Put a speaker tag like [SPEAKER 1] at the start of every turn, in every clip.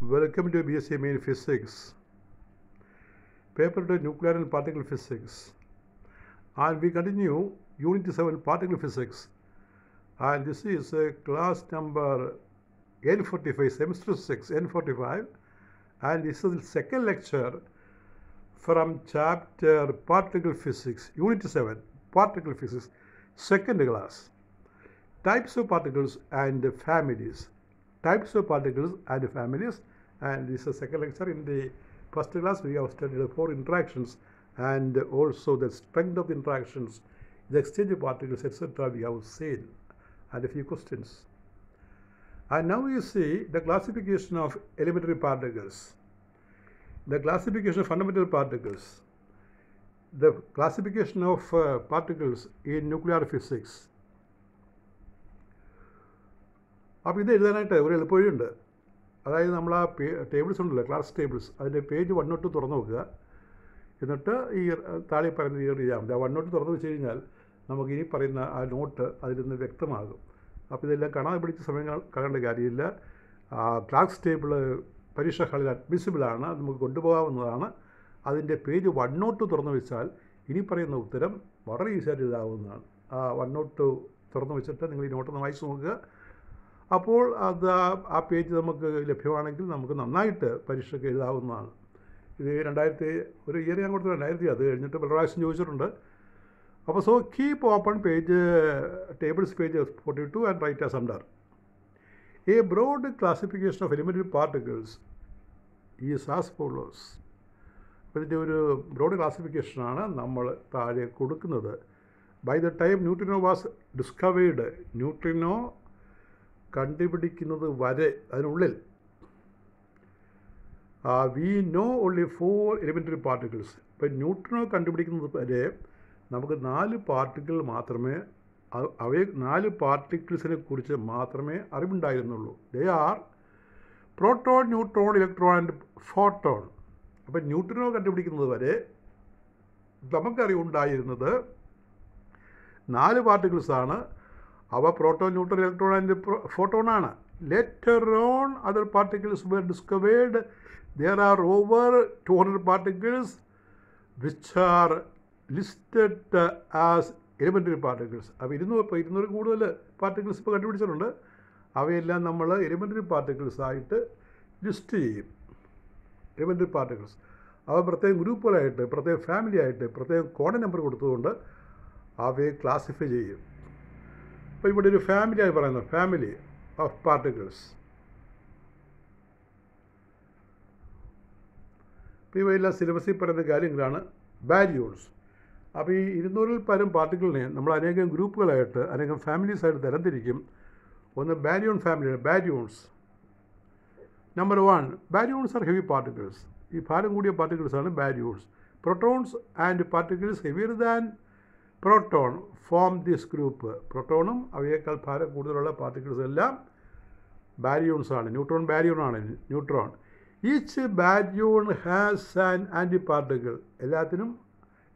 [SPEAKER 1] Welcome to BSc Main Physics, paper to Nuclear and Particle Physics. And we continue Unit 7 Particle Physics. And this is uh, class number N45, semester 6, N45. And this is the second lecture from chapter Particle Physics, Unit 7, Particle Physics, second class. Types of particles and families. Types of particles and families And this is the second lecture. In the first class, we have studied the four interactions and also the strength of the interactions, the exchange of particles, etc. We have seen, and a few questions. And now you see the classification of elementary particles, the classification of fundamental particles, the classification of uh, particles in nuclear physics. അപ്പോൾ ഇത് എഴുതാനായിട്ട് ഒരു എളുപ്പവഴിയുണ്ട് അതായത് നമ്മൾ ആ tables ഉണ്ടല്ലോ class tables അതിന്റെ page one note തുറന്നു നോക്കുക. എന്നിട്ട് ഈ താഴെ പറയുന്ന ഈ ചെയ്യാം വൺ നോട്ട് തുറന്നു വെച്ച് കഴിഞ്ഞാൽ നമുക്ക് ഇനി പറയുന്ന ആ നോട്ട് അതിൽ നിന്ന് വ്യക്തമാകും. അപ്പോൾ ഇതെല്ലാം കാണാതെ പിടിച്ച സമയങ്ങൾ കളയേണ്ട കാര്യമില്ല. ആ ക്ലാസ് ടേബിൾ പരീക്ഷാ ഹാളിൽ അഡ്മിസിബിളാണ് അത് നമുക്ക് കൊണ്ടുപോകാവുന്നതാണ്. അതിന്റെ പേജ് വൺ നോട്ട് തുറന്നു വെച്ചാൽ ഇനി പറയുന്ന ഉത്തരം വളരെ ഈസിയായിട്ട് എഴുതാവുന്നതാണ്. ആ വൺ നോട്ട് തുറന്നു വെച്ചിട്ട് നിങ്ങൾ ഈ നോട്ടൊന്ന് വായിച്ച് നോക്കുക. അപ്പോൾ അത് ആ പേജ് നമുക്ക് ലഭ്യമാണെങ്കിൽ നമുക്ക് നന്നായിട്ട് പരീക്ഷയ്ക്ക് എഴുതാവുന്നതാണ്. ഇത് രണ്ടായിരത്തി ഒരു ഇയർ ഞാൻ കൊടുത്തു രണ്ടായിരത്തി അത് കഴിഞ്ഞിട്ട് പല പ്രാവശ്യം ചോദിച്ചിട്ടുണ്ട്. അപ്പോൾ so keep open page tables page forty two and write under a broad classification of elementary particles is as follows അപ്പോൾ ഇതിന്റെ ഒരു ബ്രോഡ് ക്ലാസിഫിക്കേഷനാണ് നമ്മൾ താഴെ കൊടുക്കുന്നത്. By the time neutrino was discovered neutrino കണ്ടുപിടിക്കുന്നത് വരെ അതിനുള്ളിൽ. We know only four elementary particles ഇപ്പം ന്യൂട്രോ കണ്ടുപിടിക്കുന്നത് വരെ നമുക്ക് നാല് പാർട്ടിക്കിൾ മാത്രമേ അവയെ നാല് പാർട്ടിക്കിൾസിനെ കുറിച്ച് മാത്രമേ അറിവുണ്ടായിരുന്നുള്ളൂ. They are proton neutron electron and photon അപ്പം ന്യൂട്രോ കണ്ടുപിടിക്കുന്നത് വരെ നമുക്കറിവുണ്ടായിരുന്നത് നാല് പാർട്ടിക്കിൾസാണ് അവ proton neutral electron and photon ആണ്. Later on other particles were discovered there are over two hundred particles which are listed as elementary particles അവ ഇരുന്നൂറ് ഇപ്പോൾ ഇരുന്നൂറ് കൂടുതൽ പാർട്ടിക്കിൾസ് ഇപ്പോൾ കണ്ടുപിടിച്ചിട്ടുണ്ട്. അവയെല്ലാം നമ്മൾ എലിമെന്ററി പാർട്ടിക്കിൾസ് ആയിട്ട് ലിസ്റ്റ് ചെയ്യും. എലിമെന്ററി പാർട്ടിക്കിൾസ് അവ പ്രത്യേകം ഗ്രൂപ്പുകളായിട്ട് പ്രത്യേകം ഫാമിലി ആയിട്ട് പ്രത്യേകം കോഡ് നമ്പർ കൊടുത്തുകൊണ്ട് അവയെ ക്ലാസിഫൈ ചെയ്യും. അപ്പോൾ ഇവിടെ ഒരു ഫാമിലിയായി പറയുന്നത് ഫാമിലി ഓഫ് പാർട്ടിക്കിൾസ് ഇപ്പോൾ ഇവയെല്ലാം സിലബസിൽ പറയുന്ന കാര്യങ്ങളാണ് ബാരിയോൾസ് അപ്പോൾ ഈ ഇരുന്നൂറിൽ പരം പാർട്ടിക്കിളിനെ നമ്മൾ അനേകം ഗ്രൂപ്പുകളായിട്ട് അനേകം ഫാമിലീസായിട്ട് തരംതിരിക്കും. ഒന്ന് ബാരിയോൺ ഫാമിലിയാണ് baryons number one baryons are heavy particles ഈ ഭാരം കൂടിയ പാർട്ടിക്കിൾസാണ് baryons protons and particles heavier than proton form this group പ്രോട്ടോണും അവയേക്കാൾ ഭാരം കൂടുതലുള്ള പാർട്ടിക്കിൾസ് എല്ലാം ബാരിയൂൺസാണ് neutron ബാരിയൂണാണ് neutron each baryon has an antiparticle എല്ലാത്തിനും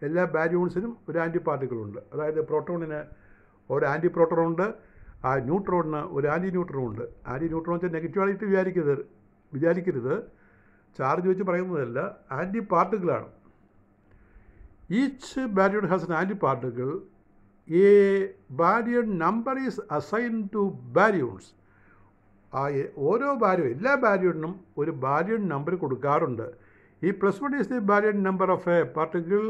[SPEAKER 1] എല്ലാ ബാരിയൂൺസിനും ഒരു ആന്റി പാർട്ടിക്കിൾ ഉണ്ട്. അതായത് പ്രോട്ടോണിന് ഒരു ആന്റി പ്രോട്ടോൺ ഉണ്ട് ആ ന്യൂട്രോണിന് ഒരു ആന്റി ന്യൂട്രോൺ ഉണ്ട്. ആന്റി ന്യൂട്രോൺ വെച്ചാൽ നെഗറ്റീവായിട്ട് വിചാരിക്കരുത് വിചാരിക്കരുത്. ചാർജ് വെച്ച് പറയുന്നതല്ല ആന്റി പാർട്ടിക്കിളാണ് baryon has an antiparticle a baryon number is assign to baryons ആ ഓരോ ബാരിയോ എല്ലാ ബാരിയോഡിനും ഒരു ബാരിയൺ നമ്പർ കൊടുക്കാറുണ്ട്. ഈ plus one is the baryon number of a particle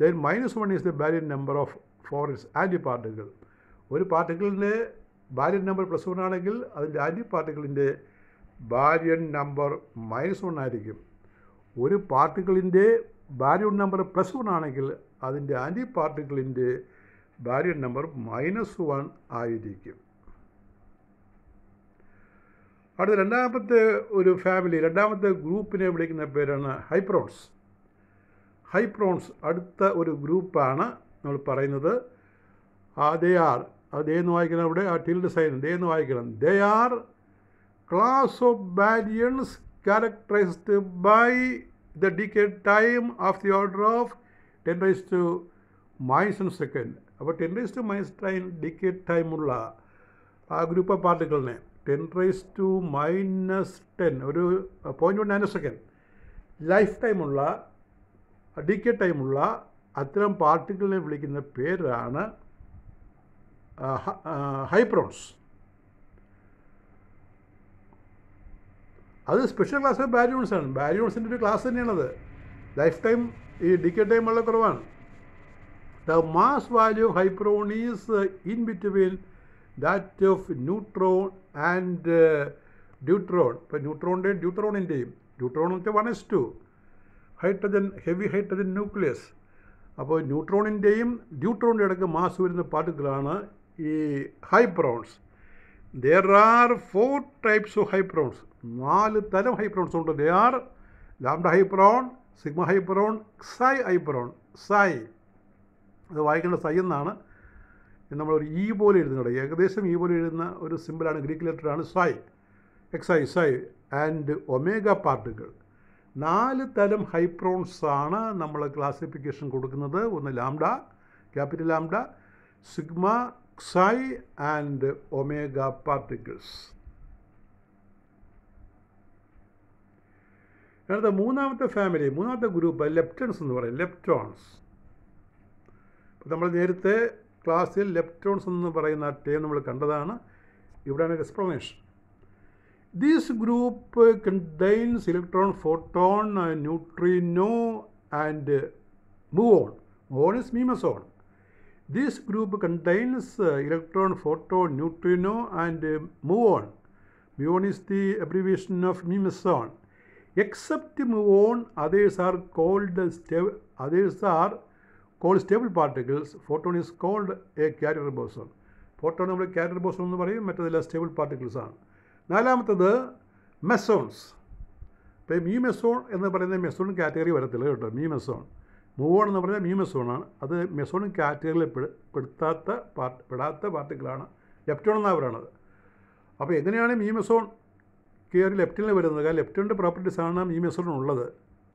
[SPEAKER 1] then minus one is the baryon number of for is antiparticle ഒരു പാർട്ടിക്കിളിന്റെ baryon number plus one ആണെങ്കിൽ അതിന്റെ ആന്റി പാർട്ടിക്കിളിന്റെ ബാരിയൺ നമ്പർ മൈനസ് വൺ ആയിരിക്കും. ഒരു പാർട്ടിക്കിളിന്റെ ബാരിയൺ നമ്പർ പ്ലസ് വൺ ആണെങ്കിൽ അതിന്റെ ആന്റി പാർട്ടിക്കിളിന്റെ ബാരിയൺ നമ്പർ മൈനസ് വൺ ആയിരിക്കും. അടുത്ത രണ്ടാമത്തെ ഒരു ഫാമിലി രണ്ടാമത്തെ ഗ്രൂപ്പിനെ വിളിക്കുന്ന പേരാണ് ഹൈപ്രോൺസ്. ഹൈപ്രോൺസ് അടുത്ത ഒരു ഗ്രൂപ്പാണ് നമ്മൾ പറയുന്നത്. ആ ദേ ആർ. അത് ദേ എന്ന് വായിക്കണം അവിടെ. ആ ടിൽഡ് സൈൻ. ദേ എന്ന് വായിക്കണം. They are class of baryons characterized by the decay time of the order of 10 raised to minus 1 second. അപ്പോൾ ten raise to minus time decay ടൈമുള്ള ആ group of പാർട്ടിക്കിളിനെ ten raise to minus ten ഒരു point one nanosecond life ടൈമുള്ള decay ടൈമുള്ള അത്തരം പാർട്ടിക്കിളിനെ വിളിക്കുന്ന പേരാണ് hyperons അത് സ്പെഷ്യൽ ക്ലാസ് ഓഫ് ബാരിയോൺസ് ആണ്. ബാരിയോൺസിന്റെ ഒരു ക്ലാസ് തന്നെയാണത്. ലൈഫ് ടൈം ഈ ഡിക്കെ ടൈം വളരെ കുറവാണ്. The mass value of hyperon is in between that of neutron and deuteron ഇപ്പോൾ ന്യൂട്രോണിന്റെയും ഡ്യൂട്രോണിന്റെയും ഡ്യൂട്രോൺ എന്ന് വെച്ചാൽ one S two hydrogen heavy hydrogen nucleus അപ്പോൾ ന്യൂട്രോണിന്റെയും ഡ്യൂട്രോണിന്റെ ഇടയ്ക്ക് മാസ് വരുന്ന പാർട്ടിക്കിളാണ് ഈ hyperons there are four types of hyperons നാല് തരം ഹൈപ്രോൺസ് ഉണ്ട്. They are lambda hyperon sigma hyperon xi hyperon xi അത് വായിക്കേണ്ട സൈ എന്നാണ്. നമ്മളൊരു ഇ പോലെ എഴുതുന്നത് ഏകദേശം ഇ പോലെ എഴുതുന്ന ഒരു സിമ്പിളാണ് Greek ലെറ്ററാണ് psi xi psi and omega particle നാല് തരം ഹൈപ്രോൺസ് ആണ് നമ്മൾ ക്ലാസിഫിക്കേഷൻ കൊടുക്കുന്നത്. ഒന്ന് lambda capital lambda sigma xi and omega particles. അടുത്ത മൂന്നാമത്തെ ഫാമിലി മൂന്നാമത്തെ ഗ്രൂപ്പ് ലെപ്റ്റൺസ് എന്ന് പറയും ലെപ്റ്റോൺസ് ഇപ്പോൾ നമ്മൾ നേരത്തെ ക്ലാസ്സിൽ ലെപ്റ്റോൺസ് എന്ന് പറയുന്ന ടേം നമ്മൾ കണ്ടതാണ് ഇവിടെയാണ് explanation these group contains electron photon photon, and and uh, muon. Muon is meson. This group contains uh, electron, photon, neutrino, and uh, muon. Muon is the abbreviation of meson. Except muon, others are called others are called stable particles. Photon is called a carrier boson. photon നമ്മൾ carrier boson എന്ന് പറയും മറ്റേതെല്ലാം stable ആണ് നാലാമത്തത് mesons ഇപ്പം me meson എന്ന് പറയുന്ന meson category വരത്തില്ല കേട്ടോ മീ മൂവോൺ എന്ന് പറഞ്ഞാൽ മീ മെസോണാണ് അത് മെസോൺ കാറ്റഗറിയിൽ പെടുത്താത്ത പാർട്ട് പെടാത്ത പാർട്ടിക്കിളാണ്. ലെപ്റ്റോൺ എന്നാണ് പറയുന്നത് അപ്പോൾ എങ്ങനെയാണ് മീ മെസോൺ കയറി ലെപ്റ്റിനിൽ വരുന്നത്? കാരണം ലെപ്റ്റോണിന്റെ പ്രോപ്പർട്ടീസാണ് മീ മെസോണിനുള്ളത്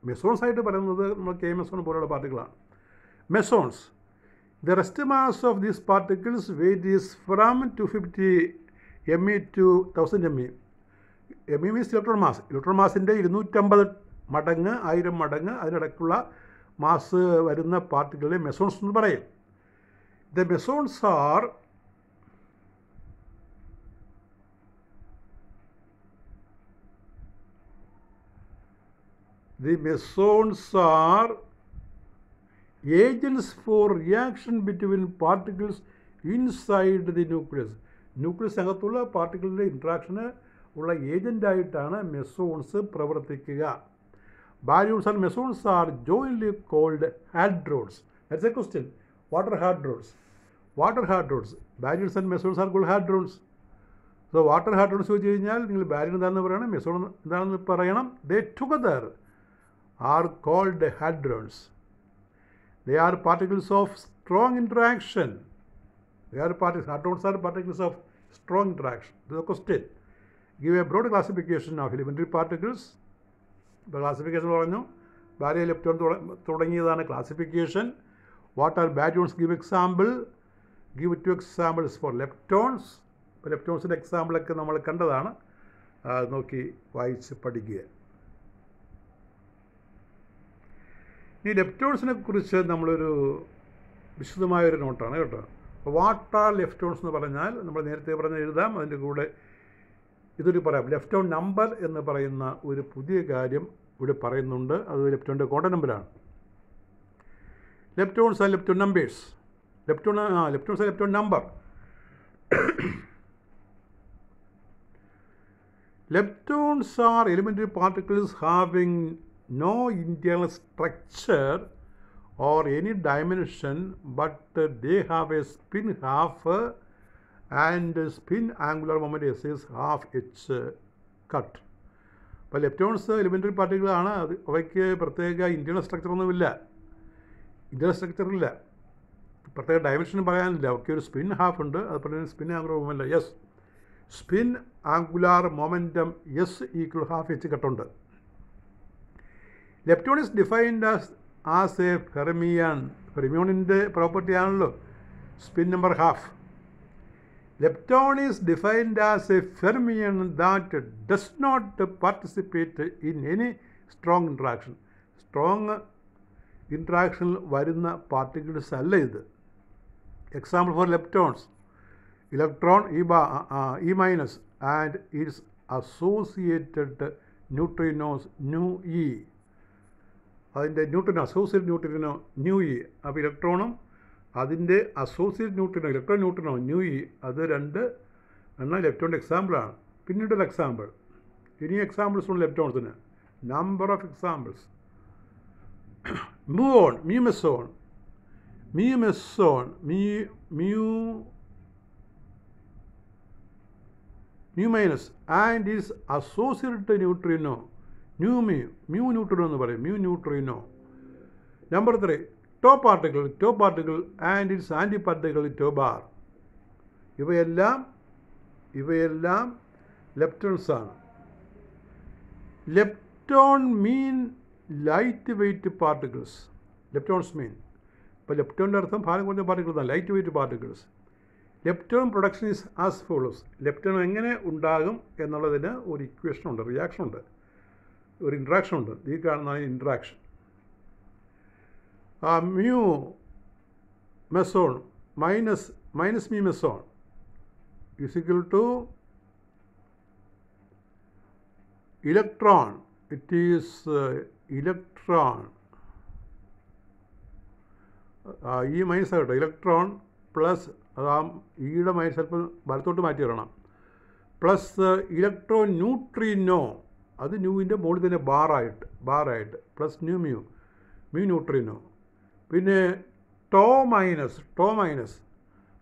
[SPEAKER 1] മെസോൺസ് ആയിട്ട് പറയുന്നത് നമ്മൾ കെ മെസോൺ പോലുള്ള പാർട്ടിക്കിളാണ്. Mesons the rest mass of these particles weight is from two fifty M E to thousand M E M E means electron mass electron മാസിന്റെ ഇരുന്നൂറ്റമ്പത് മടങ്ങ് ആയിരം മടങ്ങ് അതിനിടയ്ക്കുള്ള മാസ് വരുന്ന പാർട്ടികളെ മെസോൺസ് എന്ന് പറയും. The mesons are the mesons are agents for reaction between particles inside the nucleus nucleus അകത്തുള്ള പാർട്ടിക്കിളിന്റെ ഇൻട്രാക്ഷന് ഉള്ള ഏജന്റായിട്ടാണ് മെസോൺസ് പ്രവർത്തിക്കുക. Baryons and mesons are jointly called hadrons that's a question what are hadrons what are hadrons baryons and mesons are called hadrons so what are hadrons ചോദിച്ചു കഴിഞ്ഞാൽ നിങ്ങൾ baryon എന്താണെന്ന് പറയണം മെസോൺ എന്താണെന്ന് പറയണം. They together are called hadrons They are particles of strong interaction. They are particles, hadrons are particles of strong interaction. This give a broad classification of elementary classification of elementary particles. ഇപ്പോൾ classification പറഞ്ഞു. Baryon lepton തുടങ്ങിയതാണ് classification. What are baryons give example give two examples for leptons ഇപ്പോൾ ലെപ്റ്റോൺസിന്റെ എക്സാമ്പിളൊക്കെ നമ്മൾ കണ്ടതാണ്. നോക്കി വായിച്ച് പഠിക്കുക. ഈ ലെപ്റ്റോൺസിനെ കുറിച്ച് നമ്മളൊരു വിശദമായൊരു നോട്ടാണ് കേട്ടോ. വാട്ട് ആർ ലെഫ്റ്റോൺസ് എന്ന് പറഞ്ഞാൽ നമ്മൾ നേരത്തെ പറഞ്ഞ് എഴുതാം. അതിന്റെ കൂടെ ഇതൊരു പറയാം. ലെഫ്റ്റ് ഓൺ നമ്പർ എന്ന് പറയുന്ന ഒരു പുതിയ കാര്യം ഇവിടെ പറയുന്നുണ്ട്. അത് ലെഫ്റ്റ് ലെഫ്റ്റോണിന്റെ കോട്ട നമ്പറാണ് ലെഫ്റ്റ് ഓൺസ് ആ lepton numbers lepton ആ ലെഫ്റ്റ് ഓൺസ് ആ lepton number leptons are elementary particles having no internal structure dimension but uh, they have a spin half uh, and spin angular moment s is half h cut. അപ്പോൾ leptons elementary പാർട്ടികളാണ് അത് അവയ്ക്ക് പ്രത്യേക internal സ്ട്രക്ചറൊന്നുമില്ല internal സ്ട്രക്ചറില്ല പ്രത്യേക dimension പറയാനില്ല. അവയ്ക്ക് ഒരു spin half ഉണ്ട്. അതുപോലെ spin angular moment yes spin angular momentum S equal half H കട്ടുണ്ട് lepton is defined as as a fermion ഫെർമിയോണിന്റെ property ആണല്ലോ. Spin number half lepton is defined as a fermion that does not participate in any strong interaction. Strong ഇൻട്രാക്ഷനിൽ വരുന്ന particles അല്ല ഇത്. Example for leptons electron E bar E minus and its associated neutrinos nu E അതിന്റെ neutrino associate neutrino nu E അപ്പോൾ ഇലക്ട്രോണും അതിന്റെ associate neutrino electron neutrino nu E അത് രണ്ട് എണ്ണം ലെപ്റ്റോണിന്റെ എക്സാമ്പിളാണ് പിന്നീടൊരു എക്സാമ്പിൾ ഇനി എക്സാമ്പിൾസ് ഉണ്ട് ലെപ്റ്റോൺസിന് number of examples muon, meson mu, mu mu minus and is associated neutrino nu mu mu neutrino എന്ന് പറയും. Mu neutrino number three tau particle tau particle and its antiparticle tau bar ഇവയെല്ലാം ഇവയെല്ലാം leptons ആണ്. Lepton mean light weight particles leptons mean ഇപ്പോൾ ലെപ്റ്റോണിന്റെ അർത്ഥം ഭാരം കുറഞ്ഞ ആണ് light weight particles lepton production is as follows lepton എങ്ങനെ ഉണ്ടാകും എന്നുള്ളതിന് ഒരു റിയാക്ഷൻ ഉണ്ട് ഒരു ഇൻട്രാക്ഷൻ ഉണ്ട്. ഈ കാണുന്ന interaction mu meson minus minus mu meson is equal to electron it is electron electron. ഈ മൈനസ് ആകട്ടെ. ഇലക്ട്രോൺ പ്ലസ് അത് ആ ഈയുടെ മൈനസ് ചിലപ്പോൾ വലത്തോട്ട് മാറ്റി വരണം. പ്ലസ് ഇലക്ട്രോൺ ന്യൂട്രീനോ അത് ന്യൂവിന്റെ മുകളിൽ തന്നെ ബാറായിട്ട് ബാറായിട്ട് plus nu mu mu neutrino പിന്നെ tau minus tau minus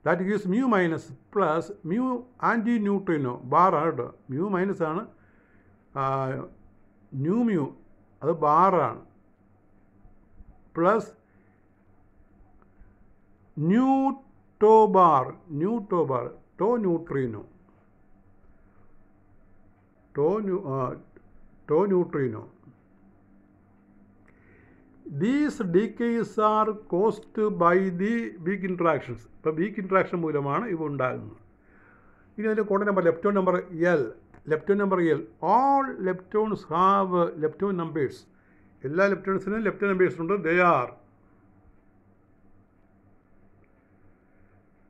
[SPEAKER 1] that gives mu minus plus mu antineutrino ബാറാണ് കേട്ടോ മ്യൂ മൈനസ് ആണ് ന്യൂ മ്യൂ അത് ബാറാണ് plus nu tau bar nu tau bar tau neutrino tau nu tau neutrino these decays are caused by the weak interactions ഇപ്പോൾ weak interaction മൂലമാണ് ഇവ ഉണ്ടാകുന്നത്. ഇനി അതിന്റെ code number lepton number L lepton number L all leptons have lepton numbers എല്ലാ ലെപ്റ്റോൺസിനും lepton numbers ഉണ്ട്. They are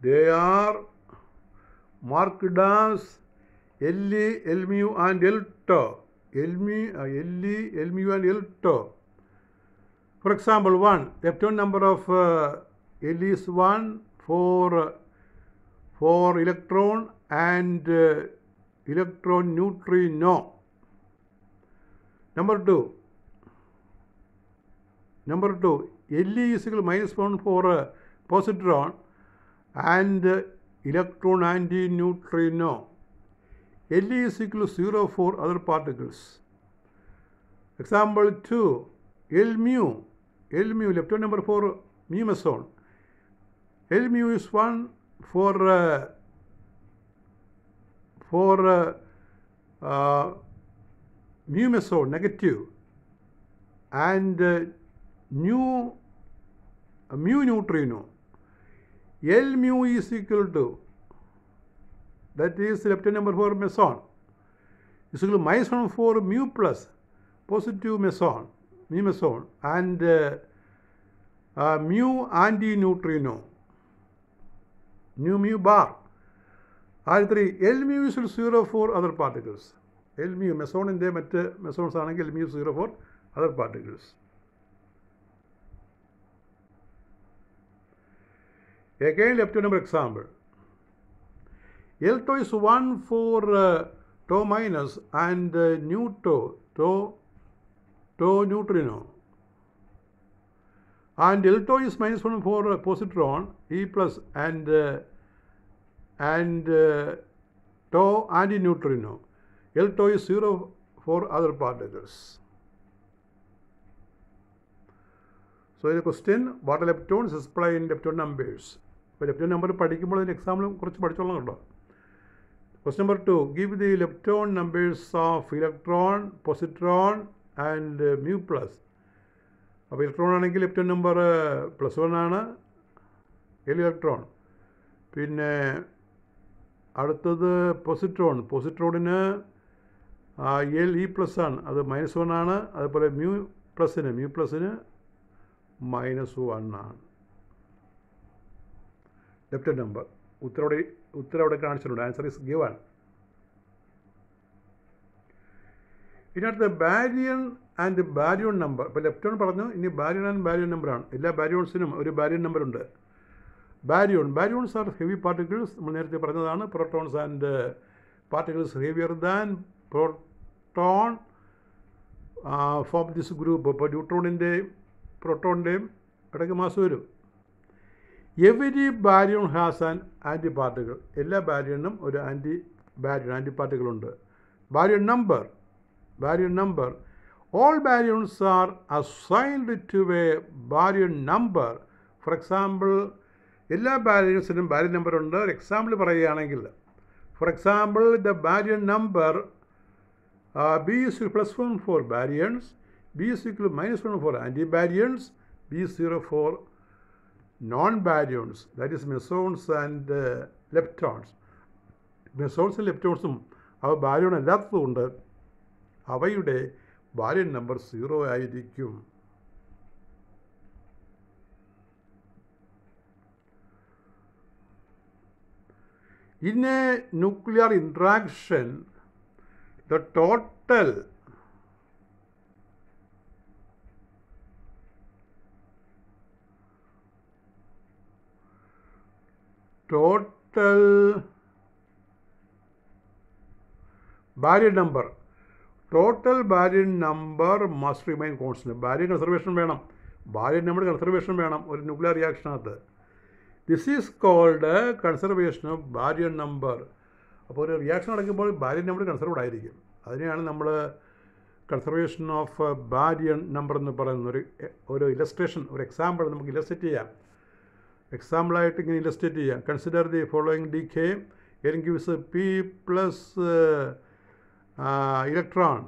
[SPEAKER 1] they are marked as L E L and L tau L mu L L mu and E For example, 1, Lepton number of uh, L is 1 for, for electron and uh, electron neutrino. Number 2, number 2, L is equal to minus 1 for uh, positron and uh, electron antineutrino. L is equal to 0 for other particles. Example 2, L mu L mu, lepton number 4, mu meson. L mu is 1 for uh, for uh, uh, mu meso negative. And uh, uh, mu neutrino. L mu is equal to that is lepton number 4 meson. Is equal to minus 1 for mu plus positive meson mu meson and uh, uh, mu antineutrino nu mu bar ആദ്യ three L mu is zero for other particles L mu മെസോണിന്റെ മറ്റ് mesons ആണെങ്കിൽ L mu zero for other particles Again, lepton number example. L L2 is 1 for uh, tau minus and uh, nu tau, tau, tau neutrino. And L2 is minus 1 for uh, positron, E plus and uh, and uh, tau anti-neutrino. L2 is 0 for other particles. So, the question, what are leptons display in lepton numbers? lepton lepton number പഠിക്കുമ്പോൾ അതിന് എക്സാമിലും കുറച്ച് പഠിച്ചോളാം കേട്ടോ question number two give the lepton numbers of electron positron and mu plus അപ്പോൾ electron ആണെങ്കിൽ lepton number plus one ആണ്. L electron പിന്നെ അടുത്തത് പൊസിട്രോൺ പൊസിട്രോണിന് എൽ ഇ പ്ലസ് ആണ്. അത് മൈനസ് വൺ ആണ്. അതുപോലെ മ്യൂ പ്ലസിന് മ്യൂ പ്ലസിന് മൈനസ് വൺ ആണ്. ലെഫ്റ്റ് നമ്പർ ഉത്തരവിടെ ഉത്തരവിടെ കാണിച്ചിട്ടുണ്ട്. ആൻസർ ഇസ് ഗിവൺ ഇതിനകത്ത് ബാരിയൺ ആൻഡ് ബാരിയോൺ നമ്പർ ഇപ്പോൾ ലെഫ്റ്റോൺ പറഞ്ഞു ഇനി ബാരിയൺ ആൻഡ് ബാരിയൺ നമ്പറാണ് എല്ലാ ബാരിയോൺസിനും ഒരു ബാരിയൺ നമ്പർ ഉണ്ട്. Baryon baryons are heavy particles നമ്മൾ നേരത്തെ പറഞ്ഞതാണ് protons and particles heavier than proton form this group. ഇപ്പോൾ ന്യൂട്രോണിന്റെയും പ്രോട്ടോണിന്റെയും ഇടയ്ക്ക് മാസം വരും. Every baryon has an antiparticle എല്ലാ ബാരിയണിനും ഒരു ആന്റി ബാരിയൺ ആന്റി പാർട്ടിക്കിൾ ഉണ്ട്. Baryon number baryon number all baryons are assigned to a baryon number for example എല്ലാ ബാരിയൻസിനും ബാരിയർ നമ്പർ ഉണ്ട്. ഒരു എക്സാമ്പിൾ പറയുകയാണെങ്കിൽ for example the baryon number B is plus one for baryons B is equal minus one for antibaryons B zero for non baryons that is mesons and leptons മെസോൺസും ലെപ്റ്റോൺസും അവ baryon അല്ലാത്തതുകൊണ്ട് അവയുടെ baryon number zero ആയിരിക്കും. In any nuclear interaction the total total baryon number total baryon number must remain constant baryon conservation വേണം. Baryon number conservation വേണം. ഒരു nuclear റിയാക്ഷനകത്ത് this is called conservation of baryon number അപ്പോൾ ഒരു reaction നടക്കുമ്പോൾ barrier number conserved ആയിരിക്കും. അതിനെയാണ് നമ്മൾ conservation of barrier number എന്ന് പറയുന്ന ഒരു ഒരു ഇലസ്ട്രേഷൻ ഒരു എക്സാമ്പിൾ നമുക്ക് ഇലസ്ട്രേറ്റ് ചെയ്യാം. എക്സാമ്പിളായിട്ട് ഇങ്ങനെ ഇലസ്ട്രേറ്റ് ചെയ്യാം. Consider the following decay N gives P plus electron.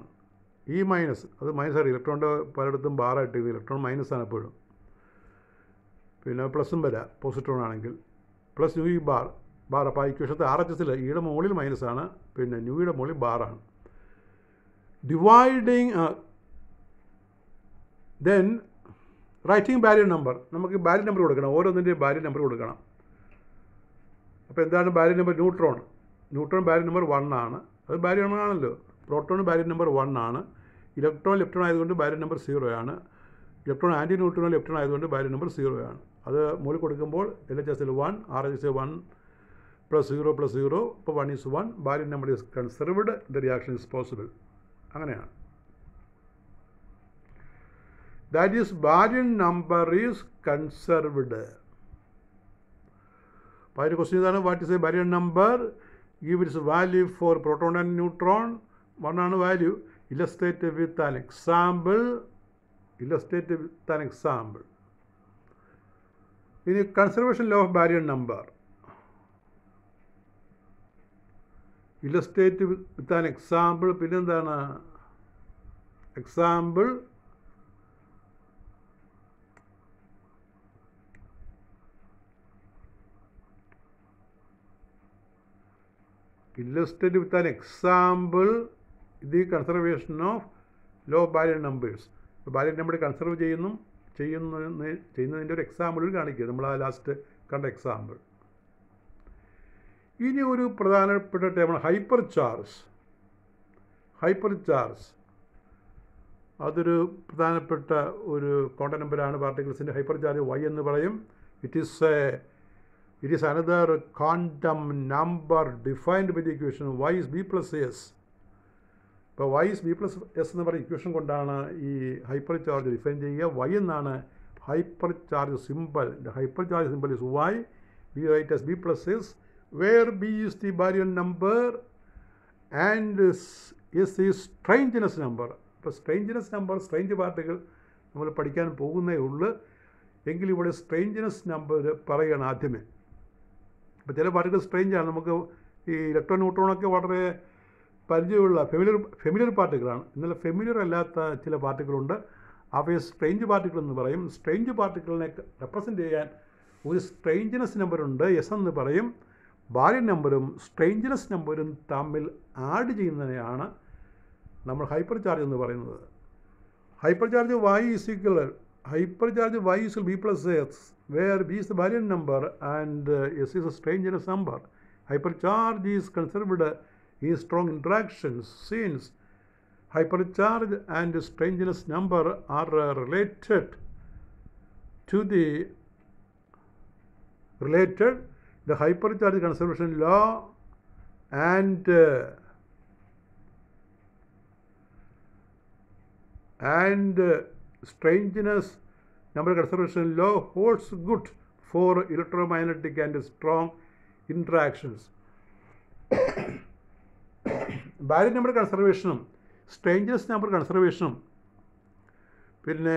[SPEAKER 1] E minus. അത് മൈനസ് ആണ് ഇലക്ട്രോണിന്റെ പലയിടത്തും ബാറായിട്ട് ഇലക്ട്രോൺ മൈനസ് ആണ് എപ്പോഴും. പിന്നെ പ്ലസും വരാം പോസിറ്റീവ് ആണെങ്കിൽ. Plus nu E bar. Bar. അപ്പോൾ ഇക്വേഷത്തെ ആർ എച്ച് എസിൽ ഇയുടെ മുകളിൽ മൈനസ് ആണ് പിന്നെ ന്യൂയുടെ മുകളിൽ ബാറാണ് dividing then writing baryon number നമുക്ക് ബാരിയർ നമ്പർ കൊടുക്കണം. ഓരോന്നിന്റെയും ബാരിയർ നമ്പർ കൊടുക്കണം. അപ്പോൾ എന്താണ് baryon number neutron neutron baryon number one ആണ്. അത് ബാരിയർ ആണല്ലോ. പ്രോട്ടോൺ ബാരിയർ നമ്പർ വൺ ആണ്. ഇലക്ട്രോൺ ലെപ്റ്റോൺ ആയതുകൊണ്ട് ബാരിയർ നമ്പർ സീറോ ആണ്. ഇലക്ട്രോൺ ആന്റി ന്യൂട്രോൺ ലെപ്റ്റോൺ ആയതുകൊണ്ട് ബാരിയർ നമ്പർ സീറോ ആണ്. അത് മുകളിൽ കൊടുക്കുമ്പോൾ എൽ എച്ച് എസിൽ one R H S one plus zero plus zero ഇപ്പോൾ one is one baryon number is conserved the reaction is possible അങ്ങനെയാണ്. That is baryon number is conserved അപ്പോൾ അതിന്റെ question ഇതാണ് what is a baryon number its value for proton and neutron one ആണ് value illustrate with an example illustrate with an example ഇനി conservation law of baryon number illustrate with an example പിന്നെന്താണ്? Example illustrate with an example the conservation of low barrier numbers. Baryon number conserve ചെയ്യുന്നു ചെയ്യുന്ന ചെയ്യുന്നതിന്റെ ഒരു example കാണിക്കുക. നമ്മൾ ആ last കണ്ട എക്സാമ്പിൾ ഇനി ഒരു പ്രധാനപ്പെട്ട ടേമാണ് ഹൈപ്പർ ചാർജ് ഹൈപ്പർ ചാർജ് അതൊരു പ്രധാനപ്പെട്ട ഒരു കോണ്ട നമ്പറാണ് പാർട്ടിക്കിൾസിന്റെ ഹൈപ്പർ ചാർജ് വൈ എന്ന് പറയും. It is a it is another quantum number defined by the equation y is b plus s. ഇപ്പോൾ y is b plus s എന്ന് പറയുന്ന ഇക്വേഷൻ കൊണ്ടാണ് ഈ ഹൈപ്പർ ചാർജ് ഡിഫൈൻ ചെയ്യുക. വൈ എന്നാണ് hypercharge simple hypercharge simple is Y B write S B plus S where B is the baryon number and S ഈ strangeness number ഇപ്പോൾ സ്ട്രെയിഞ്ചിനസ് number strange പാർട്ടുകൾ നമ്മൾ പഠിക്കാൻ പോകുന്നേ ഉള്ളൂ. എങ്കിൽ ഇവിടെ സ്ട്രെയിഞ്ചിനസ് നമ്പർ പറയുകയാണ് ആദ്യമേ. അപ്പോൾ ചില പാർട്ടികൾ സ്ട്രെയിഞ്ചാണ് നമുക്ക് ഈ ഇലക്ട്രോൺ ന്യൂട്രോണൊക്കെ വളരെ പരിചയമുള്ള ഫെമിലിയർ ഫെമിലിയർ പാർട്ടികളാണ്. എന്നാൽ ഫെമിലിയർ അല്ലാത്ത ചില പാർട്ടികളുണ്ട്. അവയെ സ്ട്രെയിഞ്ച് പാർട്ടികൾ എന്ന് പറയും. സ്ട്രെയിഞ്ച് പാർട്ടിക്കിളിനെ റെപ്രസെന്റ് ചെയ്യാൻ ഒരു സ്ട്രെയിഞ്ച്നെസ് നമ്പറുണ്ട് എസ് എന്ന് പറയും. ബാരിയൻ നമ്പറും സ്ട്രേഞ്ചനസ് നമ്പറും തമ്മിൽ ആഡ് ചെയ്യുന്നതിനെയാണ് നമ്മൾ ഹൈപ്പർ ചാർജ് എന്ന് പറയുന്നത്. Hypercharge hypercharge y is b plus s, where b is the Baryon number and uh, s is a strange genus number. Hypercharge is conserved in strong interactions since hypercharge and strangeness number are uh, related to the related the hypercharge conservation law and and uh, നമ്മുടെ conservation law law good for electromagnetic and strong interactions baryon number കൺസർവേഷനും strangeness number കൺസർവേഷനും പിന്നെ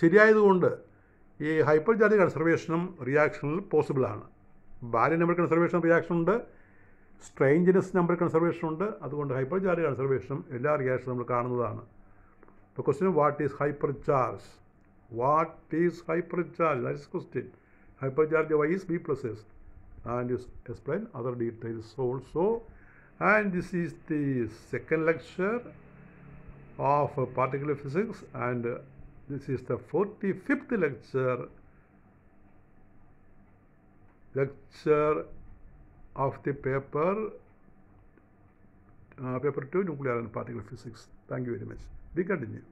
[SPEAKER 1] ശരിയായതുകൊണ്ട് ഈ hyper ജാതി കൺസർവേഷനും റിയാക്ഷനിൽ പോസിബിളാണ് baryon number conservation reaction ഉണ്ട്. സ്ട്രേഞ്ചനസ് നമ്പർ കൺസർവേഷൻ ഉണ്ട്. അതുകൊണ്ട് ഹൈപ്പർ ജാതി കൺസർവേഷനും എല്ലാ റിയാക്ഷനും നമ്മൾ കാണുന്നതാണ്. The question what is hypercharge? What is hypercharge? That is question. Hypercharge device is be processed and you explain other details also. And this is the second lecture of particle physics and this is the 45th lecture lecture of the paper uh, paper 2 nuclear and particle physics thank you very much be continue